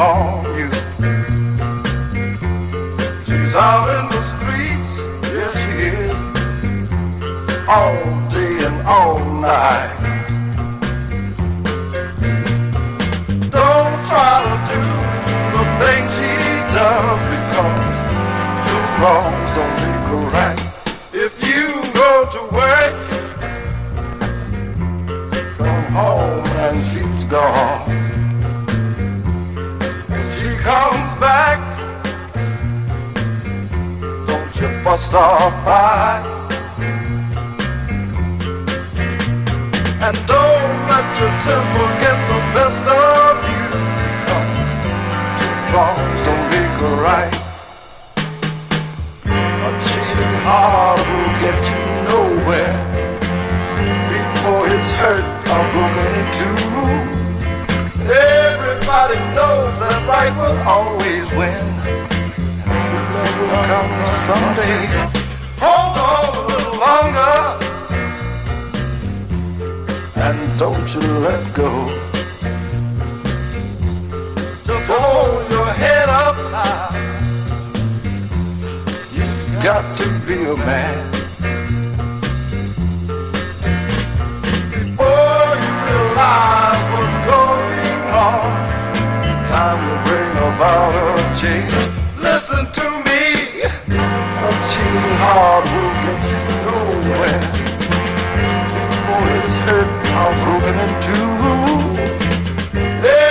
on you. She's out in the streets, yes she is, all day and all night. Don't try to do the things she does because two wrongs don't a right. If you go to work, come home and she's gone. Back, don't you fuss or fight. And don't let your temper get the best of you because two wrongs don't make a right. A cheating heart will get you nowhere before it's hurt or broken two. Everybody knows that right will always win. True love will come someday. Hold on a little longer. And don't you let go. Just hold your head up high. You've got to be a man. Time will bring about a change. Listen to me. A cheating heart will get you nowhere. Before it's hurt or broken in two.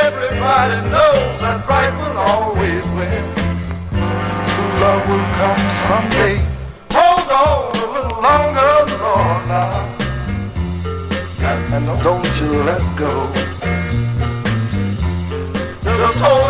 Everybody knows that right will always win. True love will come someday. Hold on a little longer, Lord, now. And don't you let go. Just hold on.